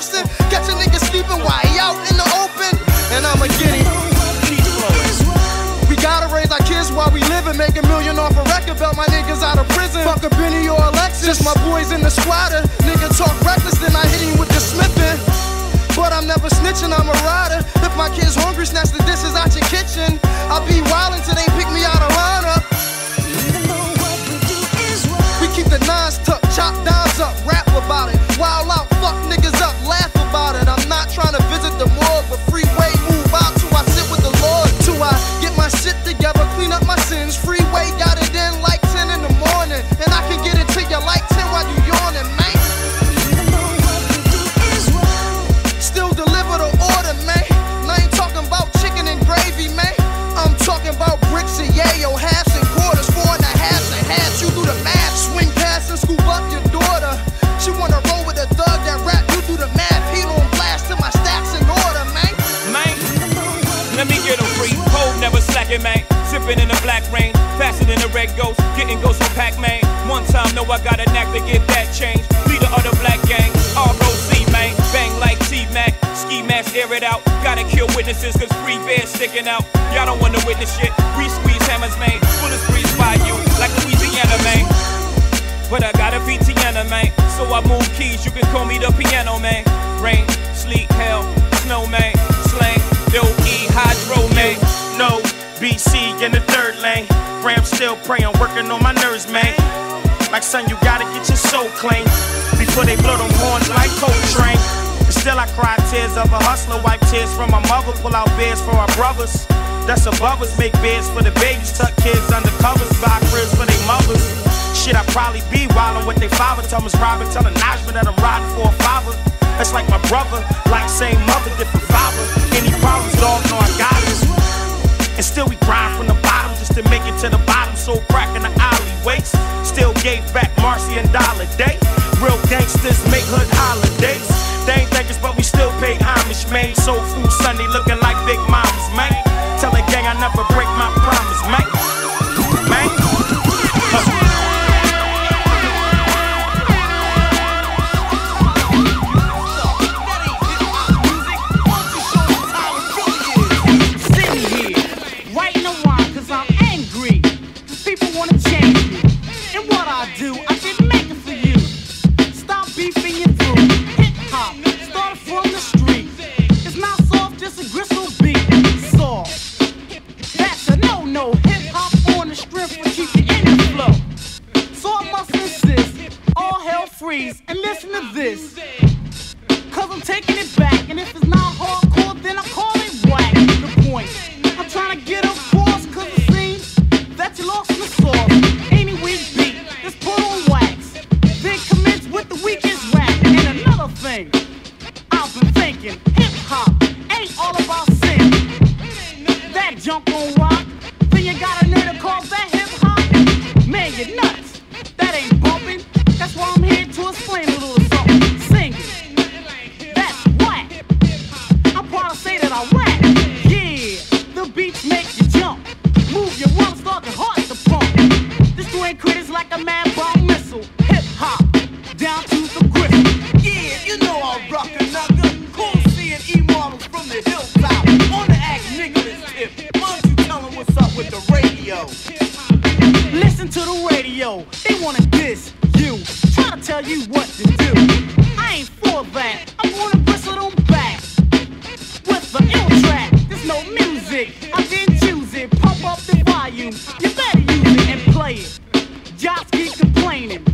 person, catch a nigga sleeping while he out in the open, and I'ma get him. We gotta raise our kids while we live and make a million off a record belt. My niggas out of prison. Fuck a Benny or Alexis. Just my boys in the squatter. Nigga talk reckless, then I hit him with the smithing. But I'm never snitching, I'm a rider. If my kid's hungry, snatch the dishes out your kitchen. I'll be wildin' till they know I got a knack to get that change. Leader of the black gang, ROC, man. Bang like T Mac. Ski mask, air it out. Gotta kill witnesses, cause free bears sticking out. Y'all don't wanna witness shit. We squeeze hammers, man. Bullets breeze by you, like Louisiana, man. But I got a Tiana, man. So I move keys, you can call me the piano, man. Rain, sleet, hell, snow, man. Slang, ill E, hydro, man. No, BC in the third lane. Ram still praying, working on my nerves, man. Like son, you gotta get your soul clean before they blow them horns like Coltrane. And still I cry tears of a hustler, wipe tears from my mother, pull out beds for our brothers. That's above us, make beds for the babies, tuck kids under covers, buy cribs for their mothers. Shit, I probably be wildin' with they father. Thomas Robin telling Najma that I'm riding for a father. That's like my brother, like same mother, different father. Any problems, dog, know I got it. And still we grind from the bottom just to make it to the bottom. So crack in the alleyways. Still gave back Marcy and Dollar Day. Real gangsters make hood holidays. Make you jump. Move your lungs, start your heart to pump. Destroying critics like a man bomb missile. Hip hop, down to the gristle. Yeah, you know I rock a knuckle. Cool seeing E-models from the hilltop. On the act Nicholas tip. Why don't you tell 'em what's up with the radio? Listen to the radio, they wanna diss you. Try to tell you what to do. I ain't for that. I'm gonna bristle them back. With the ill music. I didn't choose it. Pump up the volume. You better use it and play it. Jobs keep complaining.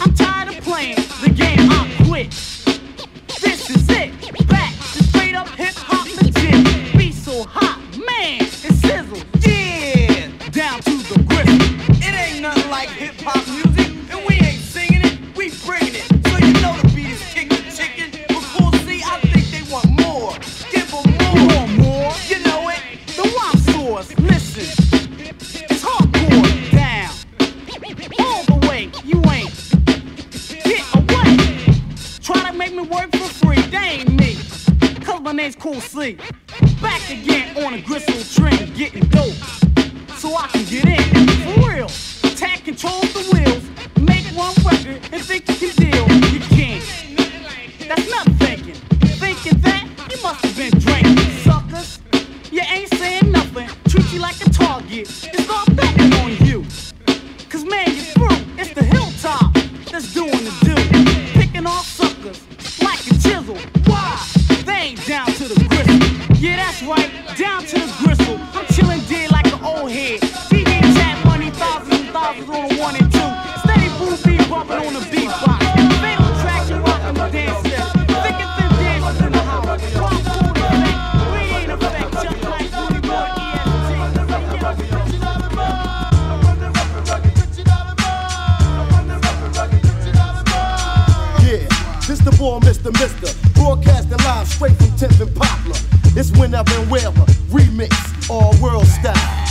I'm tired of playing the game. I quit. This is it. Thousands on the one and two. Steady boo beat bumping on the beatbox. Fatal track, you rockin' the dance. Thick and thin dancers in the house. Yeah, this the boy, Mr. Mister. Broadcasting live straight from 10th and Poplar. It's whenever and wherever. Remix, all world style.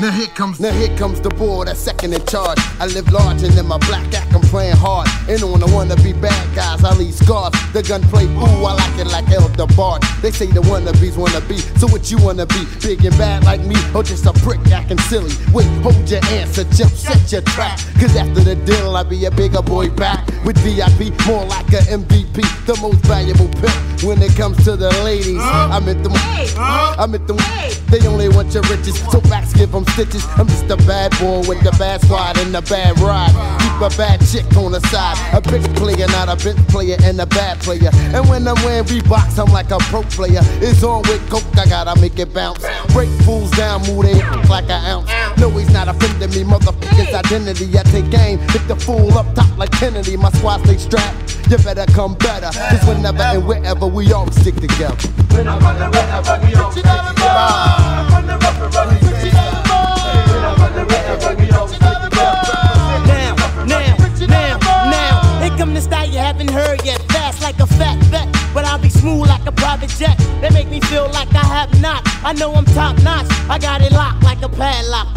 Now here comes now here comes the boy that's second in charge. I live large and in my black act I'm playing hard. And on the be bad guys, I leave scars. The gunplay, ooh, I like it like Elder Bart. They say the wannabes wanna be, so what you wanna be? Big and bad like me, or just a prick acting silly? Wait, hold your answer, jump, set your trap. Cause after the deal, I'll be a bigger boy back with VIP, more like a MVP, the most valuable pimp. When it comes to the ladies, I'm at them, I'm at them. They only want your riches, so backs give them stitches. I'm just a bad boy with the bad squad and the bad ride. Keep a bad chick on the side, a big player, not a bench player, and a bad player. And when I'm wearing Reeboks, I'm like a pro player. It's on with coke, I gotta make it bounce. Break fools down, move they like an ounce. No, he's not offending me, motherfucker's identity. I take aim, hit the fool up top like Kennedy. My squad stay strapped. You better come better, cause whenever and wherever we all stick together. Now, now. The you haven't heard yet. Fast like a fat vet, but I'll be smooth like a private jet. They make me feel like I have not. I know I'm top notch. I got it locked like a padlock.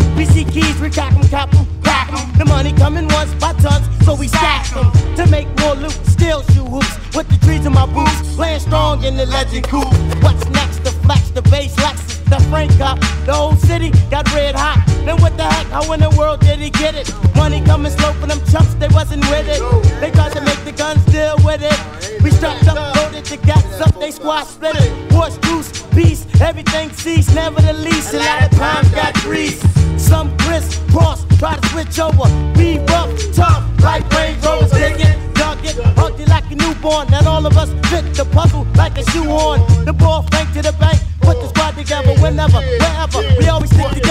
Keys, we. The money coming once by tons, so we. To make more loot, still shoe hoops. With the trees in my boots, playing strong in the legend cool. What's next? The flex, the bass, the Frank up. The whole city got red hot. Then what the heck? How in the world did he get it? Money coming slow for them chumps, they wasn't with it. They tried to make the guns deal with it. We strapped up, loaded the gaps up, they squad split it. Horse juice, beast, everything ceased. Never the least, a lot of times got grease. Some Kris Kross try to switch over. Be rough, tough, like Range Rovers, dig it, dug it, hugged it like a newborn. Not all of us fit the puzzle like a shoehorn. The ball frank to the bank, put the together whenever, wherever. We always stick together.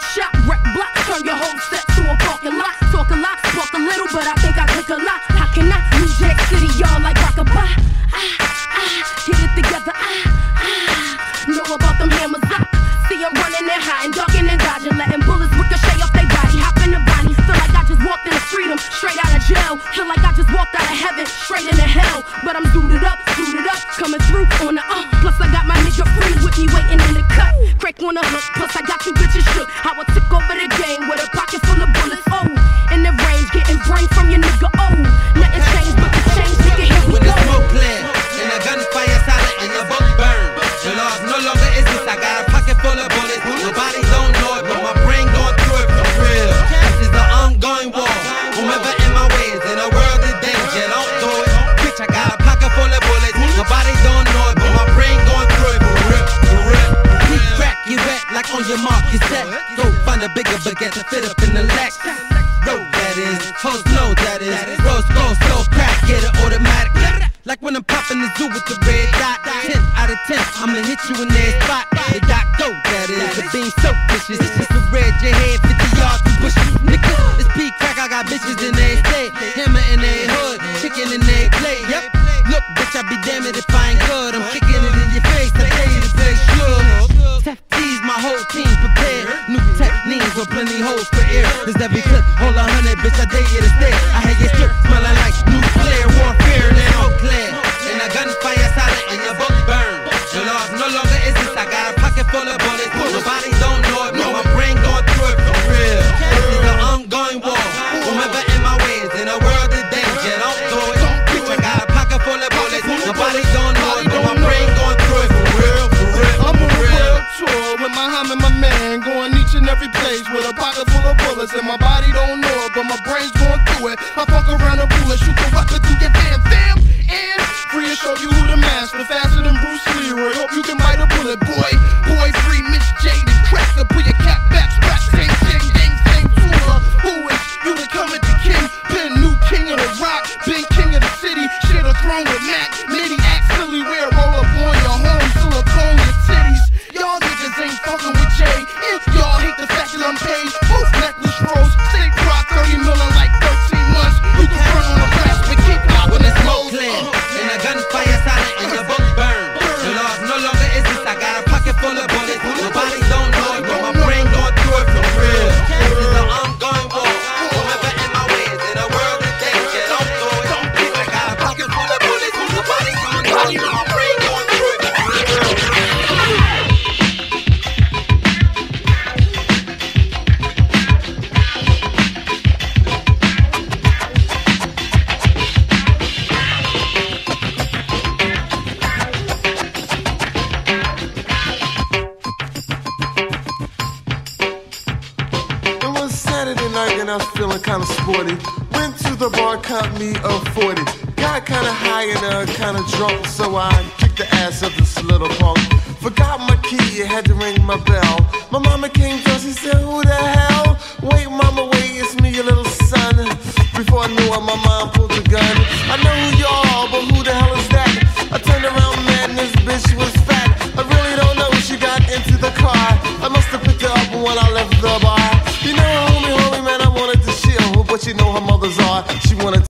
Come to wreck block, turn your whole set to a parking lot. Talk a lot, talk a little, but I think I think a lot. How can I New Jack City, y'all like rockabye? Ah, ah, get it together. Ah, ah, know about them hammers up. See I'm running and hiding, ducking and dodging, letting bullets ricochet off they body, hop in the body. Feel like I just walked into freedom, straight out of jail. Feel like I just walked out of heaven, straight into hell. But I'm suited up, suited up, coming through on the on the hook, plus I got you bitches shook. How I took over the game with a pocket full of bullets. Oh, in the range, getting brain from your nigga. Oh, nothing changed but the change, nigga. Here we When go. smoke clear and the gunfire silent and the book burn, the laws no longer exist. I got a pocket full of bullets. Nobody never get to fit up in the lack. Road that is, hoes know that is. Rose gold, so crack, get it automatic. Like when I'm popping the zoo with the red dot. Ten out of ten, I'ma hit you in that spot. The dot go, that is. The being so vicious. It's just a red, your head 50 yards from bushes. Nigga, it's peak crack, I got bitches in they state. Hammer in they hood, chicken in they plate. Yep. Look, bitch, I be damned if I ain't good. I'm kicking it in your face. I tell you to play sure. Tees, my whole team prepared plenty holes to air. Is that because all a hundred bitch I dare you to stay? I had your strip smelling like but my brain's going through it. I fuck around a bullet, shoot the rocket through your damn fam. And free to show you who the master, faster than Bruce Leroy. Hope you can bite a bullet, boy. Boy, free Miss J. Crack the wine, kicked the ass of this little punk. Forgot my key, had to ring my bell. My mama came first, she said, Who the hell? Wait, mama, wait, it's me, your little son. Before I knew it, my mom pulled the gun. I know who you are, but who the hell is that? I turned around.